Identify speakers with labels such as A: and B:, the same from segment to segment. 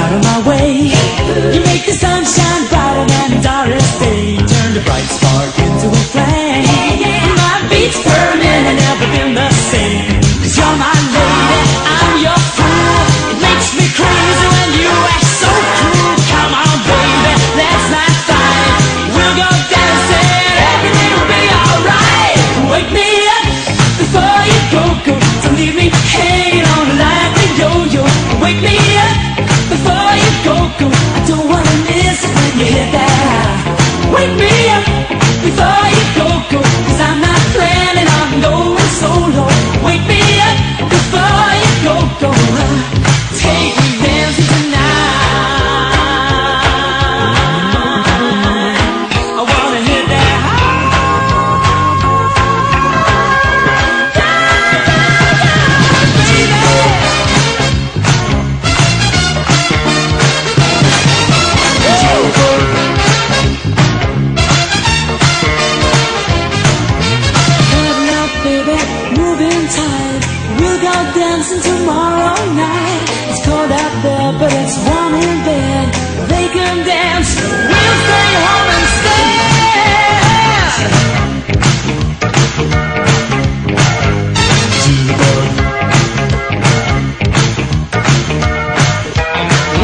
A: out of my way. You make the sunshine brighter than Doris Day. Turn the bright spark into a flame. out dancing tomorrow night. It's cold out there, but it's warm in bed. They can dance. We'll stay home instead.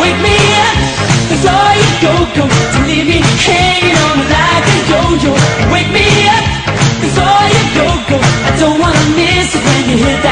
A: Wake me up before you go, come to leave me hanging on like a yo-yo. Wake me up before you go, go. I don't wanna miss it when you hit that.